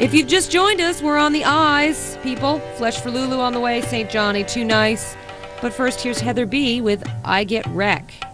If you've just joined us, we're on the eyes, people. Flesh for Lulu on the way, St. Johnny, too nice. But first, here's Heather B with I Get Wreck.